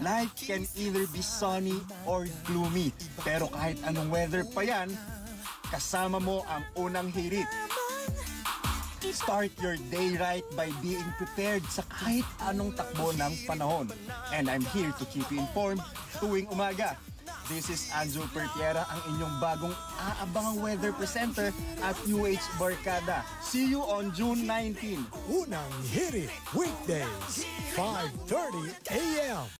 Life can either be sunny or gloomy. Pero kahit anong weather pa yan, kasama mo ang unang hirit. Start your day right by being prepared sa kahit anong takbo ng panahon. And I'm here to keep you informed tuwing umaga. This is Anjo Pertiera, ang inyong bagong aabangang weather presenter at UH Barkada. See you on June 19. Unang Hirit, weekdays, 5.30 a.m.